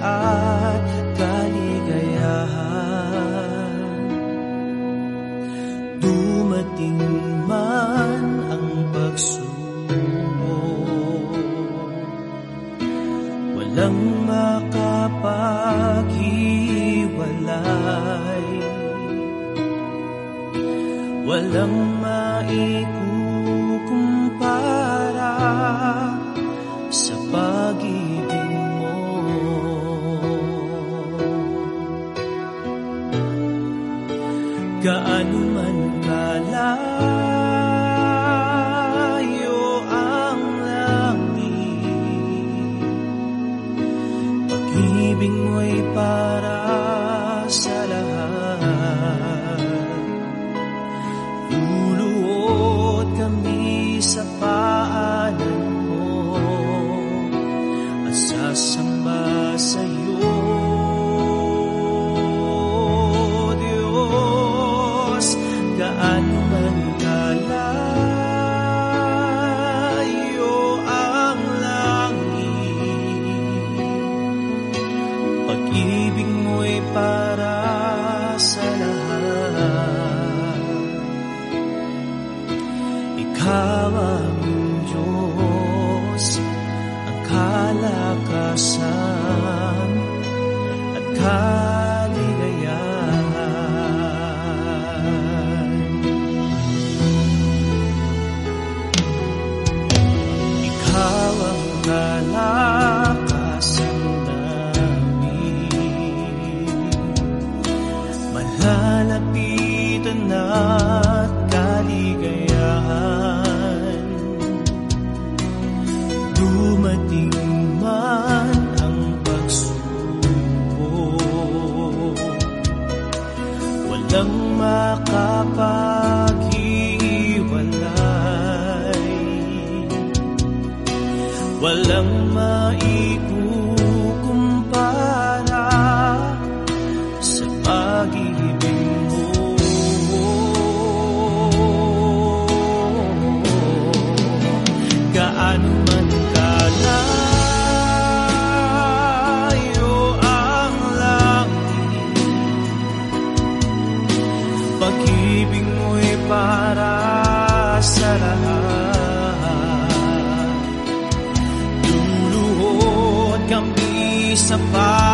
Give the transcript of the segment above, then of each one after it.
at kaligayahan. Dumating man ang pagsubok Walang makapaghiwalay. Walang mapaghiwalay Walang maiwalay somebody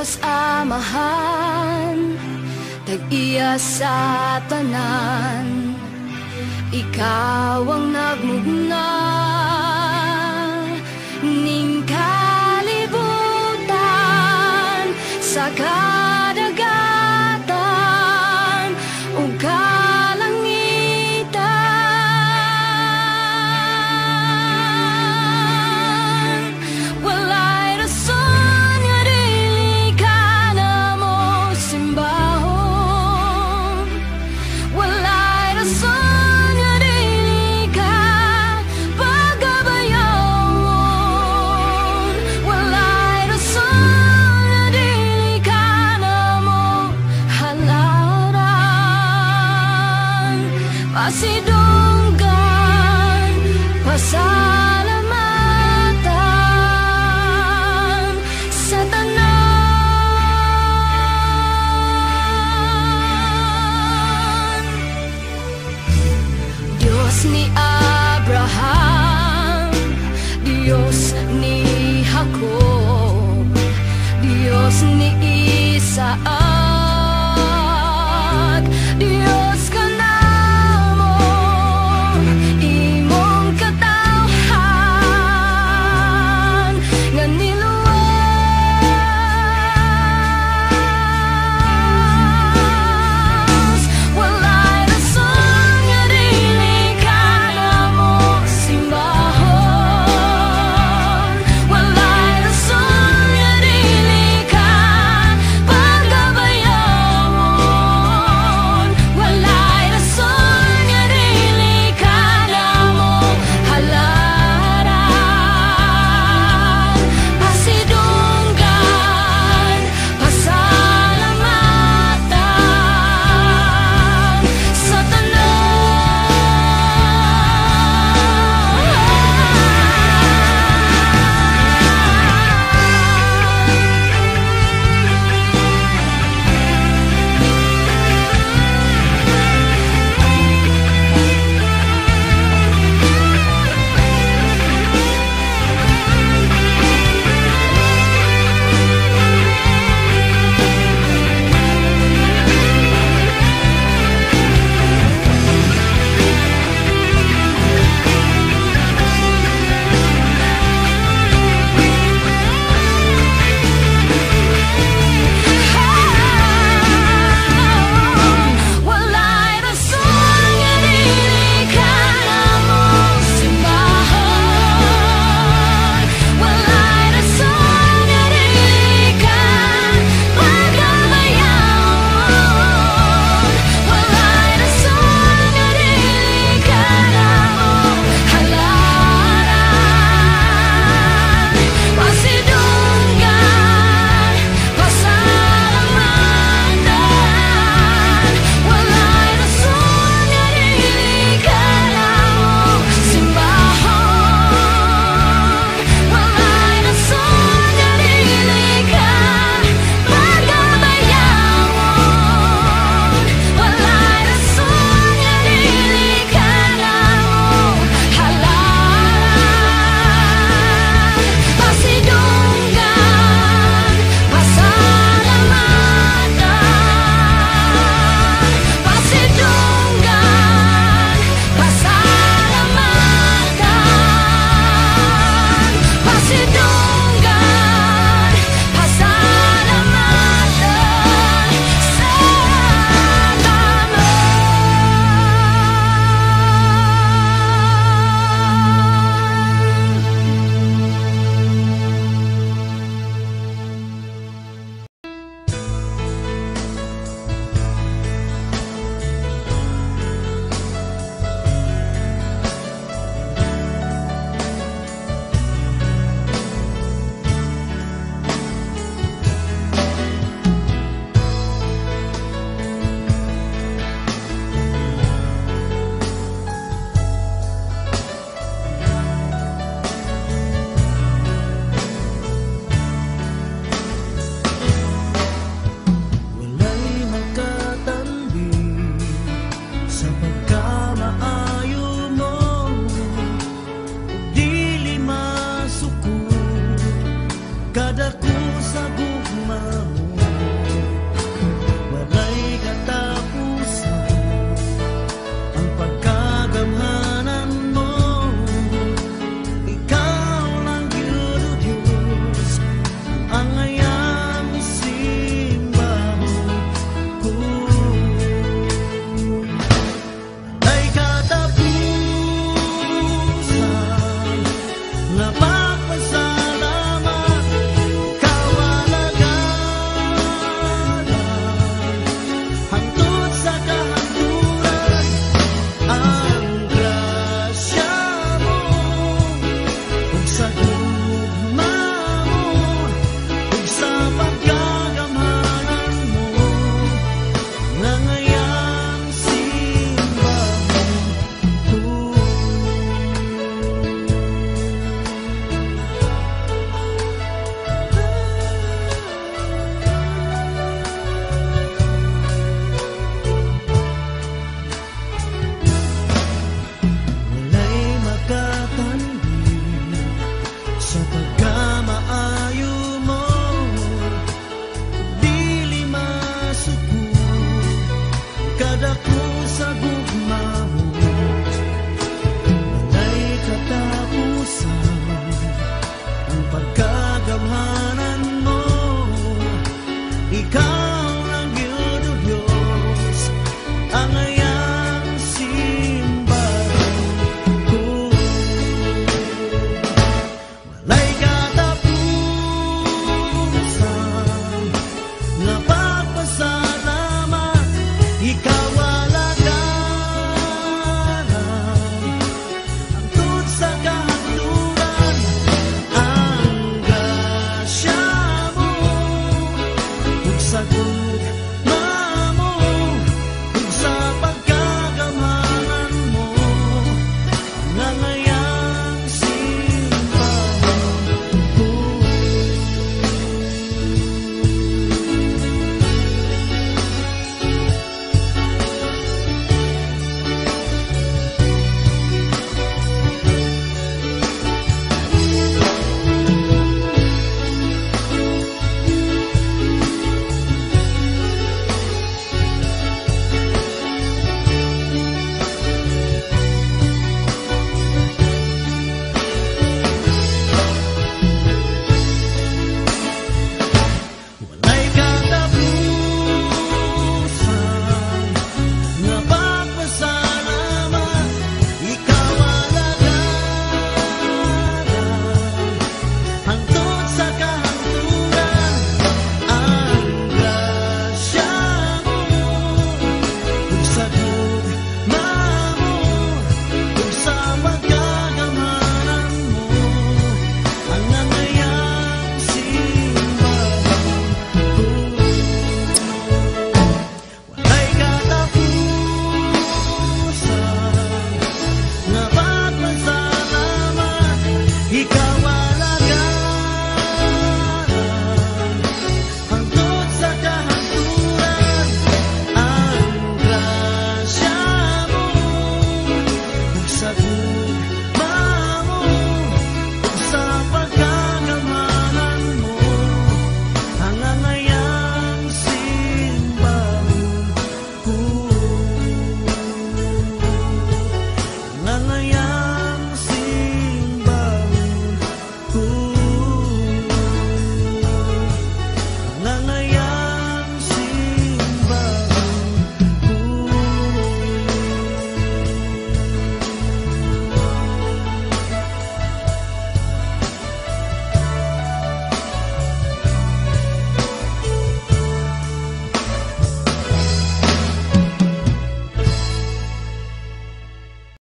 Diyos Amahan, tag-iya sa tanan, ikaw ang nagmugna, ning kalibutan sa kalibutan.